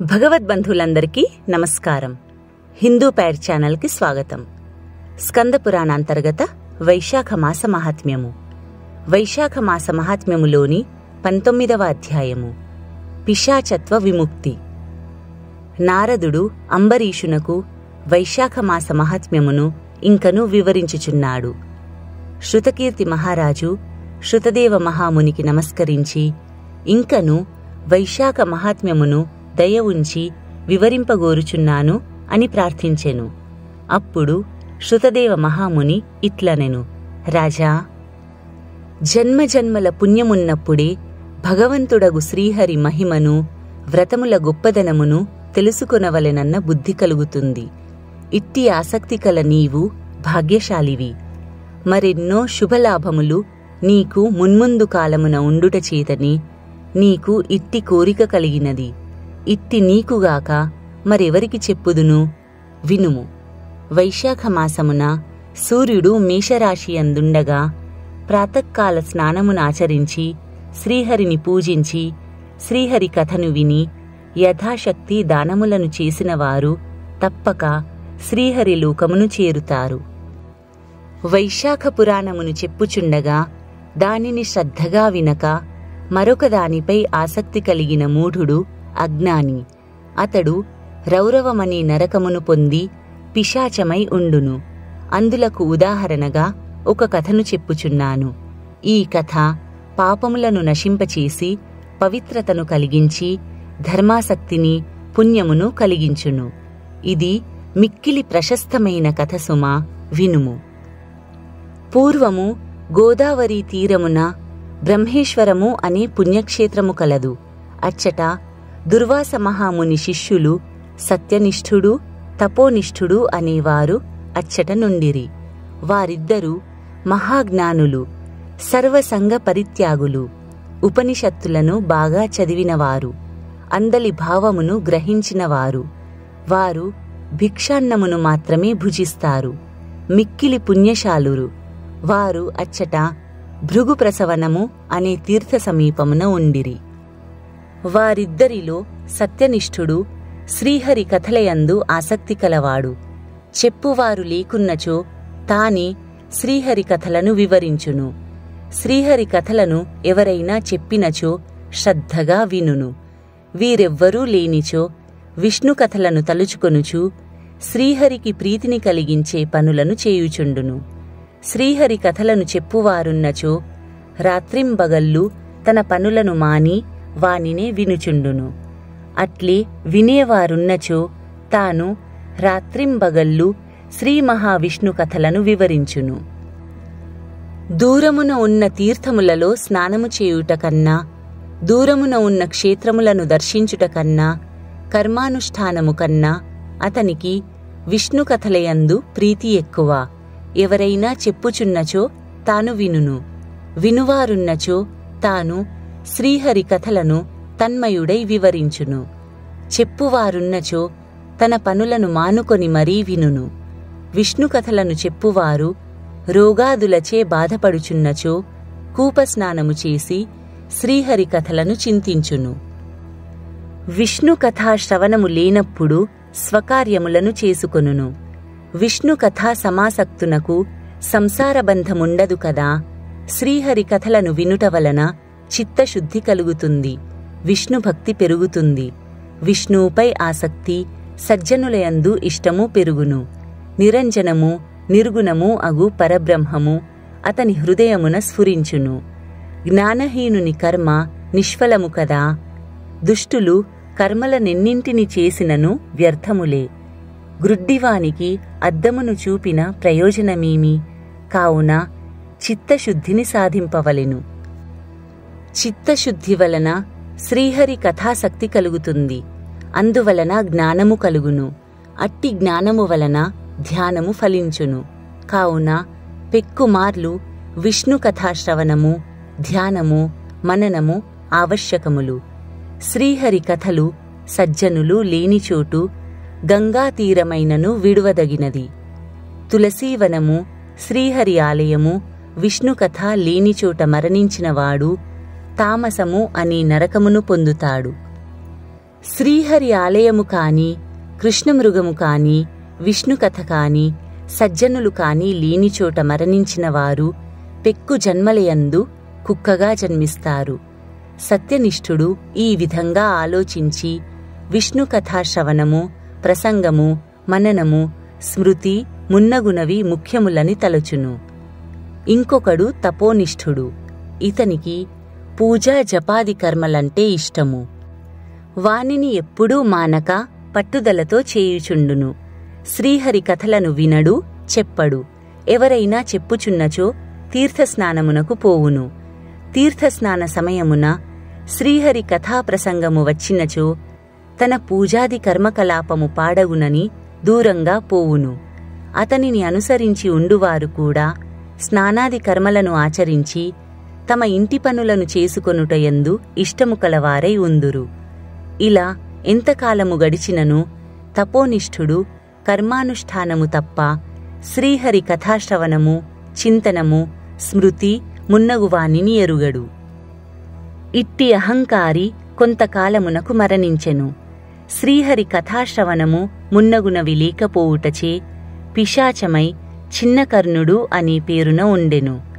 భగవద్బంధువులందరికీ నమస్కారం. హిందూ పైర్ ఛానల్కి స్వాగతం. స్కంద పురాణ అంతర్గత వైశాఖ మాస మహాత్మ్యము. వైశాఖ మాస మహాత్మ్యములోని పంతొమ్మిదవ అధ్యాయము. పిశాచత్వ విముక్తి. నారదుడు అంబరీషునకు వైశాఖ మాస మహాత్మ్యమును ఇంకను వివరించుచున్నాడు. శృతకీర్తి మహారాజు శృతదేవ మహామునికి నమస్కరించి ఇంకను వైశాఖ మహాత్మ్యమును దయ ఉంచి వివరింపగోరుచున్నాను అని ప్రార్థించెను. అప్పుడు శృతదేవ మహాముని ఇట్లనెను రాజా జన్మజన్మల పుణ్యమున్నప్పుడే భగవంతుడగు శ్రీహరి మహిమను వ్రతముల గొప్పదనమును తెలుసుకొనవలెనన్న బుద్ధి కలుగుతుంది. ఇట్టి ఆసక్తి కల నీవు భాగ్యశాలివి. మరెన్నో శుభలాభములు నీకు మున్ముందు కాలమున ఉండుట చేతని నీకు ఇట్టి కోరిక కలిగినది. ఇట్టి నీకుగాక మరెవరికి చెప్పుదును? వినుము. వైశాఖ మాసమున సూర్యుడు మేషరాశి అందుండగా ప్రాతకాల స్నానమునాచరించి శ్రీహరిని పూజించి శ్రీహరి కథను విని యథాశక్తి దానములను చేసినవారు తప్పక శ్రీహరి లోకమును చేరుతారు. వైశాఖ పురాణమును చెప్పుచుండగా దానిని శ్రద్ధగా వినక మరొక దానిపై ఆసక్తి కలిగిన మూఢుడు అజ్ఞాని. అతడు రౌరవమనే నరకమును పొంది పిశాచమై ఉండును. అందులకు ఉదాహరణగా ఒక కథను చెప్పుచున్నాను. ఈ కథ పాపములను నశింపచేసి పవిత్రతను కలిగించి ధర్మాసక్తిని పుణ్యమును కలిగించును. ఇది మిక్కిలి ప్రశస్తమైన కథ సుమ వినుము. పూర్వము గోదావరి తీరమున బ్రహ్మేశ్వరము అనే పుణ్యక్షేత్రము కలదు. అచ్చట దుర్వాస మహాముని శిష్యులు సత్యనిష్ఠుడు తపోనిష్ఠుడు అనేవారు అచ్చట నుండిరి. వారిద్దరూ మహాజ్ఞానులు సర్వసంగ పరిత్యాగులు ఉపనిషత్తులను బాగా చదివినవారు అందలి భావమును గ్రహించినవారు. వారు భిక్షాన్నమును మాత్రమే భుజిస్తారు మిక్కిలి పుణ్యశాలురు. వారు అచ్చట భృగుప్రసవనము అనే తీర్థ సమీపమున ఉండిరి. వారిద్దరిలో సత్యనిష్ఠుడు శ్రీహరి కథలయందు ఆసక్తి కలవాడు. చెప్పువారు లేకున్నచో తానే శ్రీహరి కథలను వివరించును. శ్రీహరి కథలను ఎవరైనా చెప్పినచో శ్రద్ధగా వినును. వీరెవ్వరూ లేనిచో విష్ణు కథలను తలుచుకొనుచు శ్రీహరికి ప్రీతిని కలిగించే పనులను చేయుచుండును. శ్రీహరి కథలను చెప్పువారున్నచో రాత్రింబగళ్ళు తన పనులను మాని వానినే వినుచుండును. అట్లే వినేవారున్నచో తాను రాత్రింబగళ్ళు శ్రీ మహావిష్ణు కథలను వివరించును. దూరమున ఉన్న తీర్థములలో స్నానము చేయుట కన్నా దూరమున ఉన్న క్షేత్రములను దర్శించుట కన్నా కర్మానుష్ఠానము కన్నా అతనికి విష్ణు కథలయందు ప్రీతి ఎక్కువ. ఎవరైనా చెప్పుచున్నచో తాను వినును. వినువారున్నచో తాను శ్రీహరి కథలను తన్మయుడై వివరించును. చెప్పువారున్నచో తన పనులను మానుకొని మరీ వినును. విష్ణు కథలను చెప్పువారు రోగాదులచే బాధపడుచున్నచో కూపస్నానము చేసి శ్రీహరి కథలను చింతించును. విష్ణు కథా శ్రవణము లేనప్పుడు స్వకార్యములను చేసుకొనును. విష్ణు కథా సమాసక్తునకు సంసారబంధముండదు కదా. శ్రీహరి కథలను వినుట వలన చిత్తశుద్ధి కలుగుతుంది. విష్ణు భక్తి పెరుగుతుంది. విష్ణువుపై ఆసక్తి సజ్జనులయందు ఇష్టము పెరుగును. నిరంజనము నిర్గుణము అగు పరబ్రహ్మము అతని హృదయమున స్ఫురించును. జ్ఞానహీనుని కర్మ నిష్ఫలము కదా. దుష్టులు కర్మలనెన్నింటిని చేసినను వ్యర్థములే. గ్రుడ్డివానికి అద్దమును చూపిన ప్రయోజనమేమి? కావున చిత్తశుద్ధిని సాధింపవలెను. చిత్తశుద్ధి వలన శ్రీహరి కథాశక్తి కలుగుతుంది. అందువలన జ్ఞానము కలుగును. అట్టి జ్ఞానము వలన ధ్యానము ఫలించును. కావున పెక్కుమార్లు విష్ణు కథాశ్రవణము ధ్యానము మననము ఆవశ్యకములు. శ్రీహరి కథలు సజ్జనులు లేనిచోటు గంగాతీరమైనను విడువదగినది. తులసీవనము శ్రీహరి ఆలయము విష్ణుకథ లేనిచోట మరణించినవాడు తామసము అనే నరకమును పొందుతాడు. శ్రీహరి ఆలయము కాని కృష్ణమృగము కాని విష్ణుకథ కాని సజ్జనులు కాని లీనిచోట మరణించిన వారు పెక్కు జన్మలయందు కుక్కగా జన్మిస్తారు. సత్యనిష్ఠుడు ఈ విధంగా ఆలోచించి విష్ణు కథాశ్రవణము ప్రసంగము మననము స్మృతి మున్నగునవి ముఖ్యములని తలచును. ఇంకొకడు తపోనిష్ఠుడు. ఇతనికి పూజా జపాది కర్మలంటే ఇష్టము. వానిని ఎప్పుడూ మానక పట్టుదలతో చేయుచుండును. శ్రీహరి కథలను వినడు చెప్పడు. ఎవరైనా చెప్పుచున్నచో తీర్థస్నానమునకు పోవును. తీర్థస్నాన సమయమున శ్రీహరి కథాప్రసంగము వచ్చినచో తన పూజాది కర్మకలాపము పాడగునని దూరంగా పోవును. అతనిని అనుసరించి ఉండువారు కూడా స్నానాది కర్మలను ఆచరించి తమ ఇంటి పనులను చేసుకొనుటయందు ఇష్టము కలవారై ఉందురు. ఇలా ఎంతకాలము గడిచినను తపోనిష్ఠుడు కర్మానుష్ఠానము తప్ప శ్రీహరి కథాశ్రవణము చింతనము స్మృతి మున్నగువానిని ఎరుగడు. ఇట్టి అహంకారి కొంతకాలమునకు మరణించెను. శ్రీహరి కథాశ్రవణము మున్నగునవి లేకపోవుటచే పిశాచమై చిన్నకర్ణుడు అనే పేరున ఉండెను.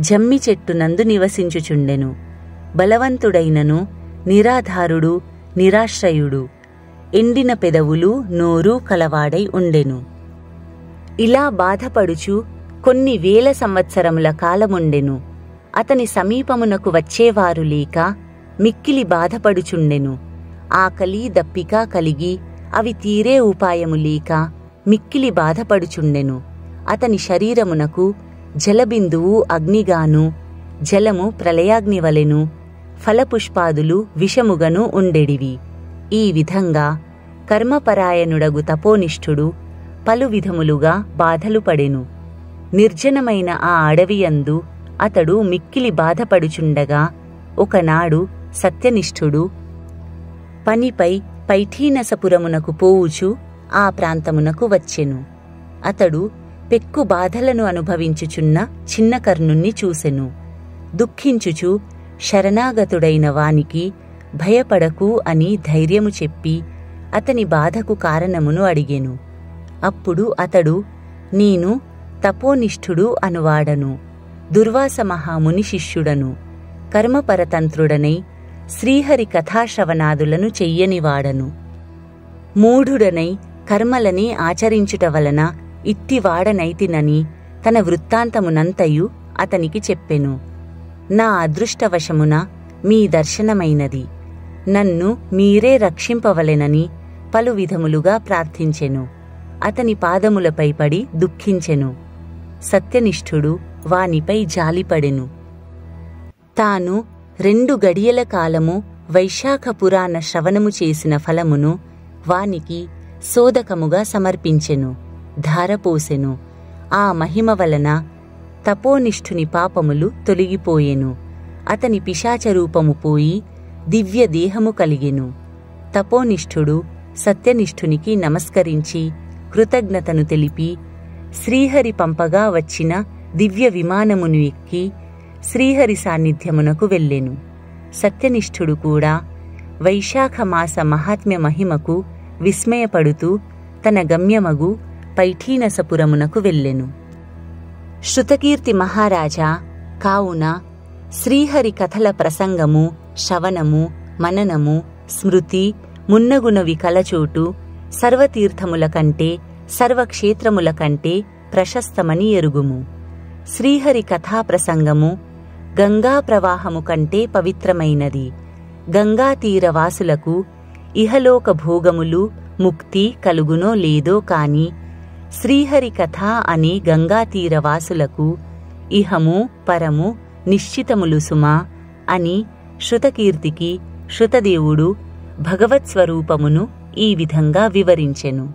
జమ్మి చెట్టునందు నివసించుచుండెను. బలవంతుడైనను నిరాధారుడు నిరాశ్రయుడు. ఎండిన పెదవులు నోరు కలవాడై ఉండెను. ఇలా బాధపడుచు కొన్ని వేల సంవత్సరముల కాలముండెను. అతని సమీపమునకు వచ్చేవారు లేక మిక్కిలి బాధపడుచుండెను. ఆకలి దప్పిక కలిగి అవి తీరే ఉపాయము లేక మిక్కిలి బాధపడుచుండెను. అతని శరీరమునకు జలబిందువు అగ్నిగాను జలము ప్రళయాగ్నివలెను ఫలపుష్పాదులు విషముగను ఉండెడివి. ఈ విధంగా కర్మపరాయణుడగు తపోనిష్ఠుడు పలు విధములుగా బాధలు పడెను. నిర్జనమైన ఆ అడవియందు అతడు మిక్కిలి బాధపడుచుండగా ఒకనాడు సత్యనిష్ఠుడు పనిపై పైఠీనసపురమునకు పోవుచు ఆ ప్రాంతమునకు వచ్చెను. అతడు పెక్కు బాధలను అనుభవించుచున్న చిన్న కర్ణుణ్ణి చూసెను. దుఃఖించుచు శరణాగతుడైన వానికి భయపడకు అని ధైర్యము చెప్పి అతని బాధకు కారణమును అడిగెను. అప్పుడు అతడు నేను తపోనిష్ఠుడు అనువాడను దుర్వాస మహాముని శిష్యుడను కర్మపరతంత్రుడనై శ్రీహరి కథాశ్రవణాదులను చెయ్యనివాడను. మూఢుడనై కర్మలని ఆచరించుట వలన ఇట్టివాడనైతినని తన వృత్తాంతమునంతయు అతనికి చెప్పెను. నా అదృష్టవశమున మీ దర్శనమైనది. నన్ను మీరే రక్షింపవలెనని పలు విధములుగా ప్రార్థించెను. అతని పాదములపై పడి దుఃఖించెను. సత్యనిష్ఠుడు వానిపై జాలిపడెను. తాను రెండు గడియల కాలము వైశాఖపురాణ శ్రవణము చేసిన ఫలమును వానికి సోదకముగా సమర్పించెను. ధారపోసెను. ఆ మహిమ వలన తపోనిష్ఠుని పాపములు తొలగిపోయెను. అతని పిశాచరూపము పోయి దివ్య దేహము కలిగెను. తపోనిష్ఠుడు సత్యనిష్ఠునికి నమస్కరించి కృతజ్ఞతను తెలిపి శ్రీహరి పంపగా వచ్చిన దివ్య విమానమును ఎక్కి శ్రీహరి సాన్నిధ్యమునకు వెళ్ళెను. సత్యనిష్ఠుడు కూడా వైశాఖ మాస మహాత్మ్య మహిమకు విస్మయపడుతూ తన గమ్యమగు పైఠీనసపురమునకు వెళ్ళెను. శృతకీర్తి మహారాజా కావున శ్రీహరి కథల ప్రసంగము శవనము మననము స్మృతి మున్నగునవి కలచోటు సర్వతీర్థముల కంటే సర్వక్షేత్రముల కంటే ప్రశస్తమని ఎరుగుము. శ్రీహరి కథా ప్రసంగము గంగా ప్రవాహము కంటే పవిత్రమైనది. గంగా తీరవాసులకు ఇహలోక భోగములు ముక్తి కలుగునో లేదో కాని శ్రీహరి కథ అనే గంగాతీరవాసులకు ఇహము పరము నిశ్చితములు సుమా అని శృతకీర్తికి శృతదేవుడు భగవత్స్వరూపమును ఈ విధంగా వివరించెను.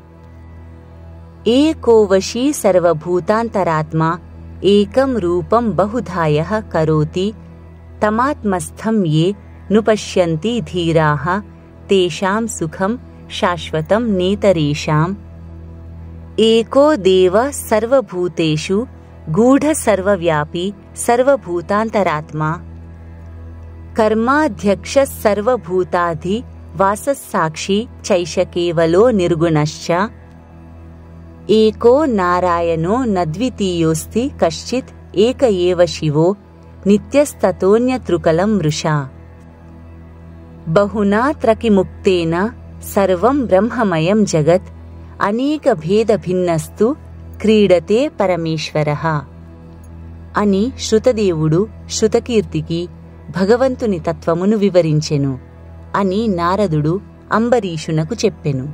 ఏ కోవశీ సర్వభూతాంతరాత్మ ఏకం రూపం బహుధాయ కరోతి తమాత్మస్థం ఏ నుపశ్యంతి ధీరాः తేషాం సుఖం శాశ్వతం నేతరేషాం एको देव सर्वभूतेषु, गूढ़ सर्वव्यापी, सर्वभूतांतरात्मा। कर्माध्यक्ष सर्वभूताधि वाससाक्षी चैषकेवलो निर्गुणश्च। एको नारायणो न द्वितीयोऽस्ति कश्चित्, एक एव शिवो, नित्यस्ततोऽन्यतृकलं मृषा। बहुना त्रकिमुक्तेन सर्वं ब्रह्ममयं जगत्। అనేక భేద భిన్నస్తు క్రీడతే పరమేశ్వరః. అని శృతదేవుడు శృతకీర్తికి భగవంతుని తత్వమును వివరించెను అని నారదుడు అంబరీషునకు చెప్పెను.